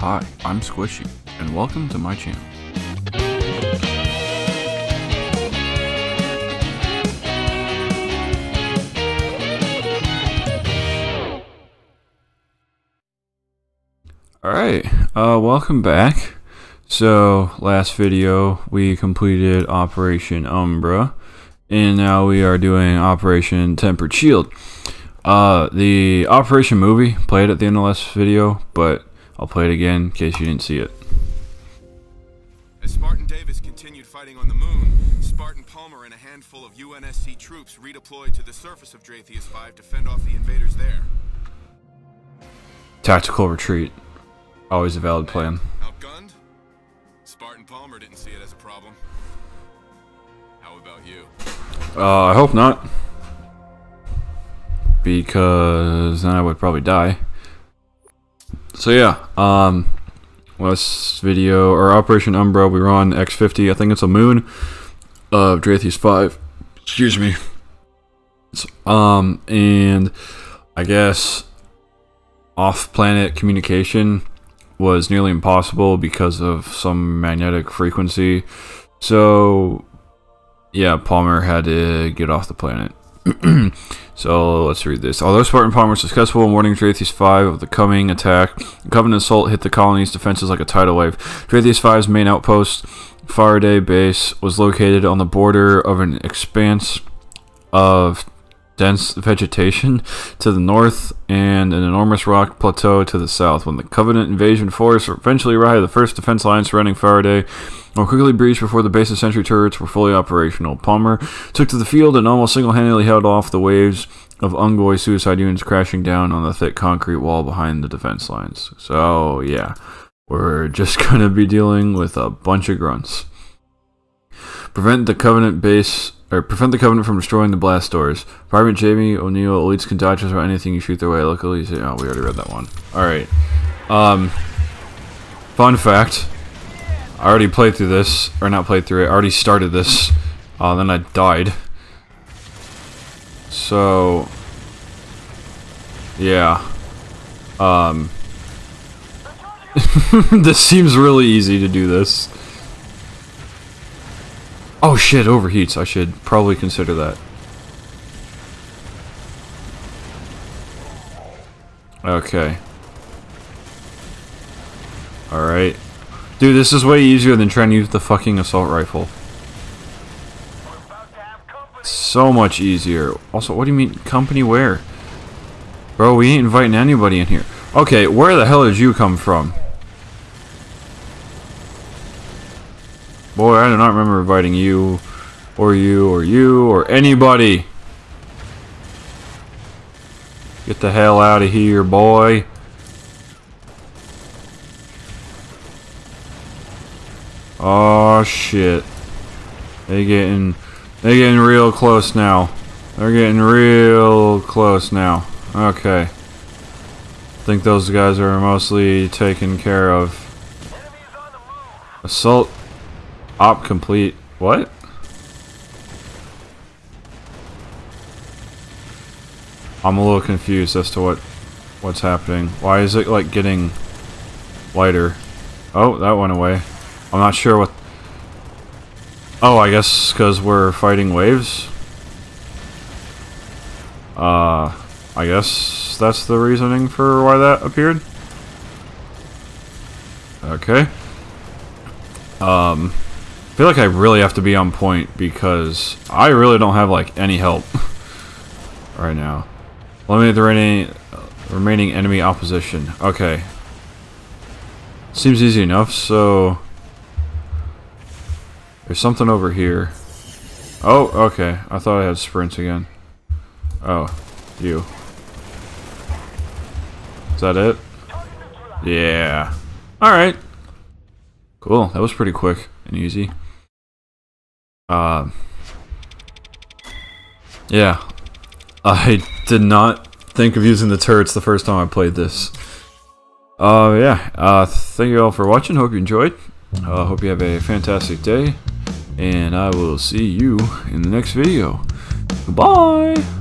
Hi, I'm Squishy, and welcome to my channel. Alright, uh, welcome back. So, last video we completed Operation Umbra, and now we are doing Operation Tempered Shield. Uh, the Operation movie played at the end of last video, but I'll play it again in case you didn't see it. As Spartan Davis continued fighting on the moon, Spartan Palmer and a handful of UNSC troops redeployed to the surface of Draetheon 5 to fend off the invaders there. Tactical retreat. Always a valid plan. Outgunned? Spartan Palmer didn't see it as a problem. How about you? Uh, I hope not. Because then I would probably die. So yeah, um, last video, or Operation Umbra, we were on X50, I think it's a moon of Draetheon 5. Excuse me. Um, and I guess off-planet communication was nearly impossible because of some magnetic frequency. So, yeah, Palmer had to get off the planet. so let's read this. Although Spartan Palmer was successful in warning Draetheon 5 of the coming attack, the Covenant assault hit the colony's defenses like a tidal wave. Draetheon 5's main outpost, Faraday Base, was located on the border of an expanse of dense vegetation to the north and an enormous rock plateau to the south. When the Covenant invasion force eventually arrived, the first defense line surrounding Faraday were quickly breached before the base's sentry turrets were fully operational. Palmer took to the field and almost single-handedly held off the waves of Unggoy suicide units crashing down on the thick concrete wall behind the defense lines. So, yeah, we're just going to be dealing with a bunch of grunts. Prevent the Covenant base or prevent the Covenant from destroying the blast doors. Private Jamie O'Neill elites can dodge us about anything you shoot their way. Luckily, oh, we already read that one. All right. Um, fun fact: I already played through this, or not played through it. I already started this. Uh, then I died. So, yeah. Um, this seems really easy to do this. Oh shit, overheats. I should probably consider that. Okay. Alright. Dude, this is way easier than trying to use the fucking assault rifle. So much easier. Also, what do you mean, company where? Bro, we ain't inviting anybody in here. Okay, where the hell did you come from? Boy, I do not remember inviting you, or you, or you, or anybody. Get the hell out of here, boy. Oh shit. They getting they getting real close now. They're getting real close now. Okay. I think those guys are mostly taken care of. Assault op complete. What? I'm a little confused as to what what's happening. Why is it like getting lighter? Oh, that went away. I'm not sure what... Oh, I guess because we're fighting waves? Uh, I guess that's the reasoning for why that appeared? Okay. Um, feel like I really have to be on point because I really don't have, like, any help right now. Eliminate the remaining, remaining enemy opposition. Okay. Seems easy enough, so... There's something over here. Oh, okay. I thought I had sprints again. Oh, you. Is that it? Yeah. Alright. Cool. That was pretty quick and easy. Uh, yeah. I did not think of using the turrets the first time I played this. Uh, yeah. Uh, thank you all for watching. Hope you enjoyed. Uh, hope you have a fantastic day and I will see you in the next video. Goodbye!